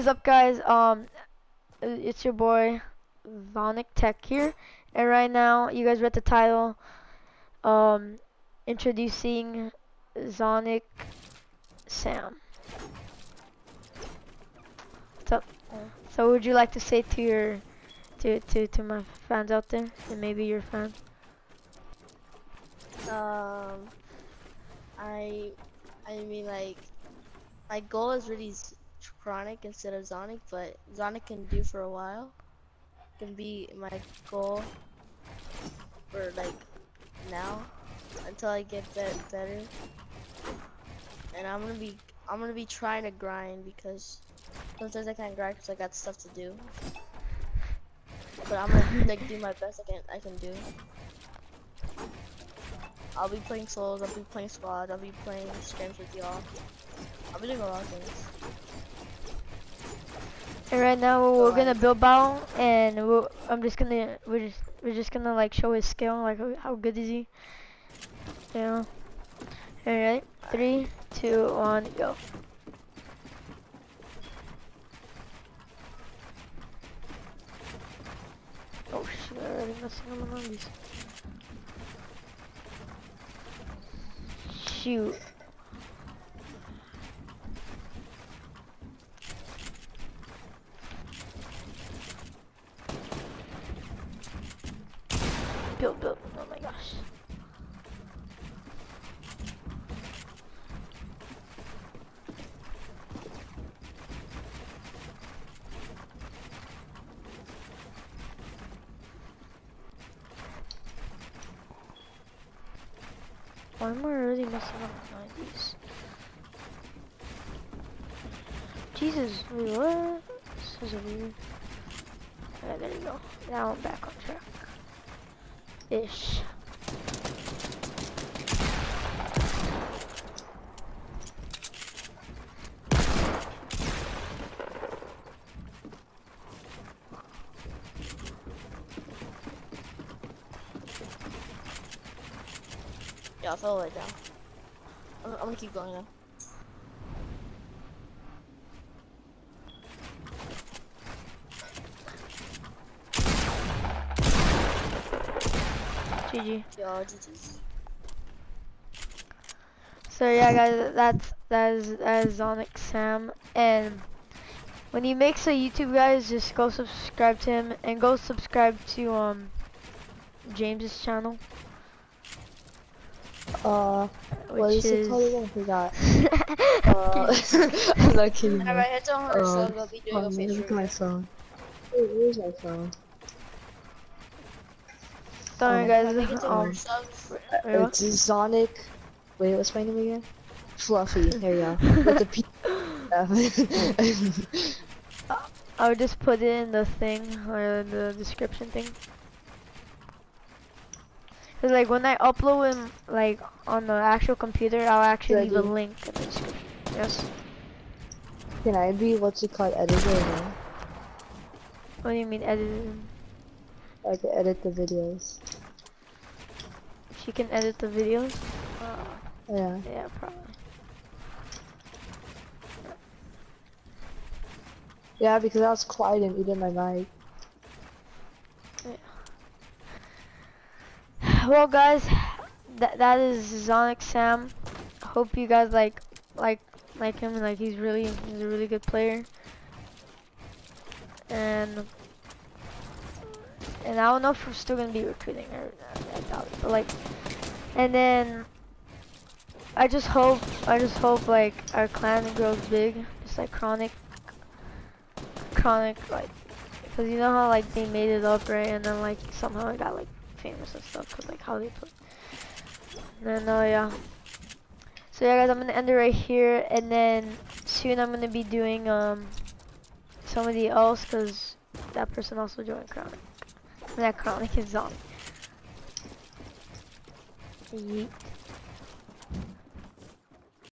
is up, guys? Um, it's your boy Vonic Tech here, and right now you guys read the title. Um, introducing Zonic Sam. So, so would you like to say to your to to to my fans out there, and maybe your fans? Um, I, I mean like, my goal is really chronic instead of Zonic, but Zonic can do for a while. Can be my goal for like now until I get bet better. And I'm gonna be, I'm gonna be trying to grind because sometimes I can't grind because I got stuff to do. But I'm gonna like do my best I can, I can do. I'll be playing solos, I'll be playing squad, I'll be playing scrims with y'all. I'll be doing a lot of things. And right now we're gonna build battle, and we'll, I'm just gonna we're just we're just gonna like show his skill, like how- good is he? You know. Alright, three, two, one, go. Oh shit! I already messing up on these. Shoot. Build, build. Oh my gosh. Why am I already messing up my these? Jesus, wait, what? This is a weird. Yeah, there you go. Now I'm back on track. Ish. Yeah, I fell right down. I'm, I'm gonna keep going now. GG. Yo, GG's. So yeah, guys, that's that is that is Zonic Sam, and when he makes a YouTube, guys, just go subscribe to him and go subscribe to um James's channel, Uh, what is is. it called again? I forgot. Uh, I'm not kidding. Alright, head to her, so Um, I'll be doing a look at my phone. Wait, where's my phone? Sorry, um, guys. I get Um, subs. It's Zonic. Wait, what's my name again? Fluffy. There you go. With the P. I would just put it in the thing or the description thing. Cause like when I upload him like on the actual computer, I'll actually leave a link in the description. Yes. Can I be what's it called? Editor? No? What do you mean edited? I can edit the videos. She can edit the videos. Uh, Yeah. yeah, probably. Yeah, because I was quiet and eating my mic. Well, guys, that that is Zonic Sam. Hope you guys like like like him. Like he's really he's a really good player. And and I don't know if we're still gonna be recruiting or it. But like, and then I just hope I just hope like our clan grows big, just like Chronic. Chronic like, cause you know how like they made it up right, and then like somehow it got like famous and stuff because like how they play. And then uh, yeah. So yeah, guys, I'm gonna end it right here, and then soon I'm gonna be doing um somebody else because that person also joined Chronic. And that Chronic is on. Yeet.